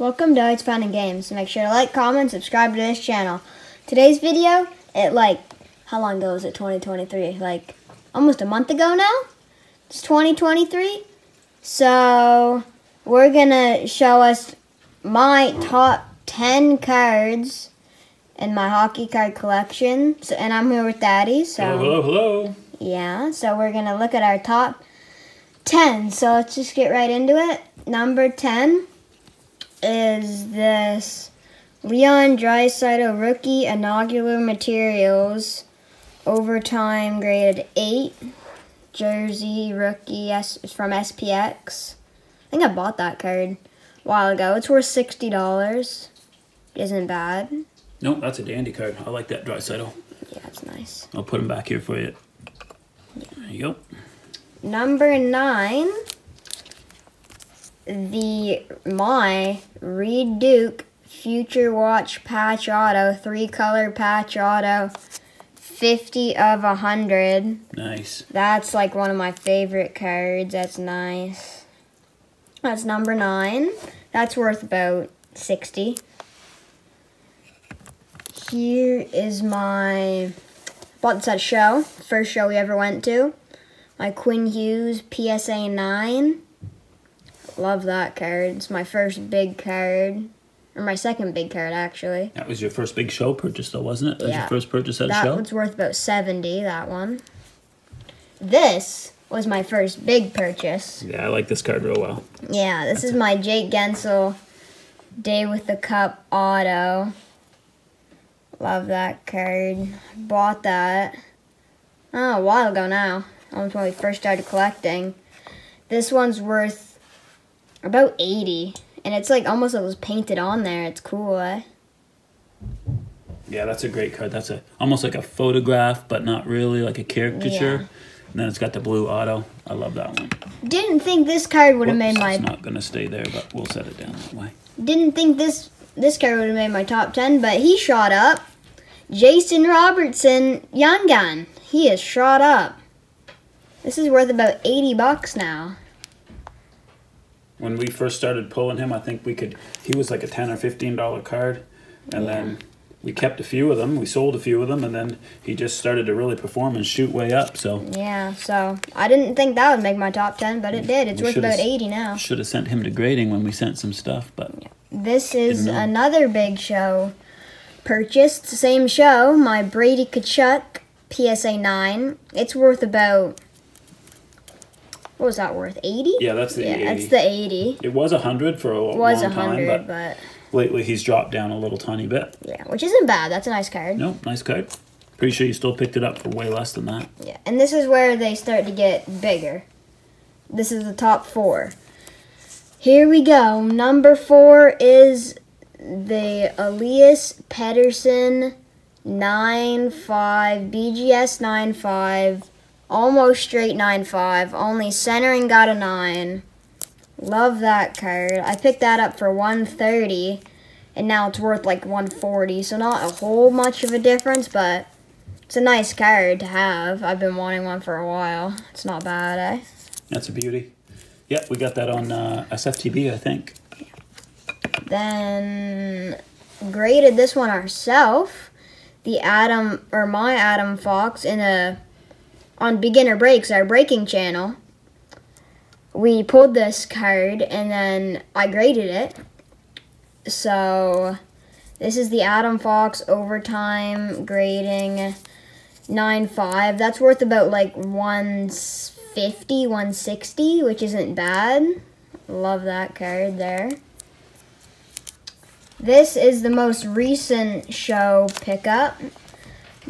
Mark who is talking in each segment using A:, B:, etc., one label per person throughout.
A: Welcome to It's Fun and Games. Make sure to like, comment, subscribe to this channel. Today's video, it like, how long ago was it? 2023? Like, almost a month ago now? It's 2023. So, we're gonna show us my top 10 cards in my hockey card collection. So, and I'm here with Daddy. So,
B: Hello, hello, hello.
A: yeah, so we're gonna look at our top 10. So let's just get right into it. Number 10 is this Leon Draisaitl rookie inaugural materials overtime graded 8 jersey rookie S from SPX. I think I bought that card a while ago. It's worth $60. Isn't bad.
B: No, that's a dandy card. I like that Draisaitl.
A: Yeah, it's nice.
B: I'll put them back here for you. There you go.
A: Number nine, the my Reid Duke Future Watch Patch Auto, three color patch auto, 50 of a 100.
B: Nice.
A: That's like one of my favorite cards. That's nice. That's number nine. That's worth about 60. Here is my bought this at show. First show we ever went to. My Quinn Hughes PSA 9. Love that card. It's my first big card. Or my second big card, actually.
B: That was your first big show purchase, though, wasn't it? That was
A: Yeah.
B: your first purchase at a
A: That
B: show?
A: one's worth about 70, that one. This was my first big purchase.
B: Yeah, I like this card real well.
A: Yeah, this is my Jake Guentzel Day with the Cup auto. Love that card. Bought that oh, a while ago now. Almost when we first started collecting. This one's worth about 80. And it's like almost it was painted on there. It's cool, eh?
B: Yeah, that's a great card. That's a almost like a photograph, but not really like a caricature.
A: Yeah.
B: And then it's got the blue auto. I love that one.
A: Didn't think this card would have made my
B: It's not gonna stay there, but we'll set it down that way.
A: didn't think this this card would have made my top 10, but he shot up. Jason Robertson, Young Gun. He is shot up. This is worth about 80 bucks now.
B: When we first started pulling him, I think we could. He was like a ten or fifteen dollar card, and then we kept a few of them. We sold a few of them, and then he just started to really perform and shoot way up. So
A: Yeah, so I didn't think that would make my top 10, but it did. It's
B: We
A: worth about 80 now.
B: should have sent him to grading when we sent some stuff, but
A: This is another big show purchased. Same show, my Brady Tkachuk PSA 9. It's worth about, what was that worth? 80?
B: yeah, that's the
A: Yeah,
B: 80.
A: that's the 80.
B: It was a hundred for a lo-
A: was a
B: long time,
A: hundred,
B: but
A: but
B: lately he's dropped down a little tiny bit.
A: yeah, which isn't bad. That's a nice card.
B: No, nice card. Pretty sure you still picked it up for way less than that.
A: Yeah, and this is where they start to get bigger. This is the top four. Here we go. Number four is the Elias Pettersson 9.5 BGS 9.5 almost straight 9-5. only centering got a 9 love that card I picked that up for 130 and now it's worth like 140 so not a whole much of a difference but it's a nice card to have. I've been wanting one for a while. It's not bad, eh?
B: That's a beauty. Yeah, we got that on uh, SFTB, I think.
A: Then graded this one ourselves. The Adam or my Adam Fox in a on beginner breaks, our breaking channel. We pulled this card and then I graded it. So this is the Adam Fox overtime grading 9.5. That's worth about like 150, 160, which isn't bad. Love that card there. This is the most recent show pickup.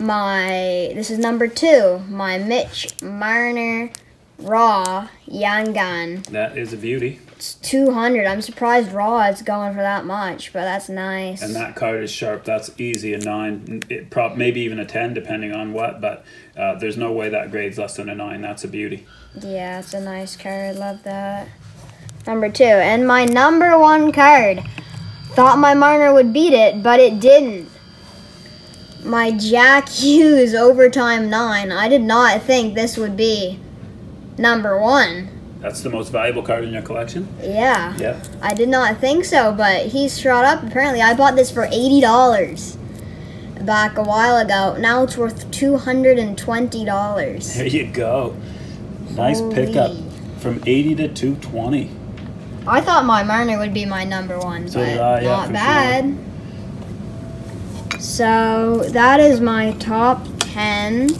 A: My this is number two. My Mitch Marner Raw Young Gun.
B: That is a beauty.
A: It's two hundred. I'm surprised Raw is going for that much, but that's nice.
B: And that card is sharp. That's easy a nine, it prob maybe even a ten, depending on what. But uh, there's no way that grades less than a nine. That's a beauty.
A: Yeah, it's a nice card. Love that. Number two. And my number one card. Thought my Marner would beat it, but it didn't. My Jack Hughes overtime nine. I did not think this would be number one.
B: That's the most valuable card in your collection.
A: Yeah.
B: Yeah.
A: I did not think so, but he's shot up. Apparently, I bought this for eighty dollars back a while ago. Now it's worth two hundred and twenty dollars.
B: There you go. Nice pickup from 80 to 220.
A: I thought my Marner would be my number one,
B: So
A: but
B: I, yeah,
A: not bad. So that is my top ten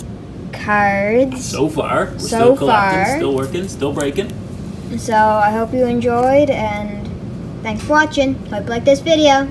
A: cards.
B: So far, we're
A: So
B: still collecting,
A: far.
B: still working, still breaking.
A: So I hope you enjoyed and thanks for watching. Hope you like this video.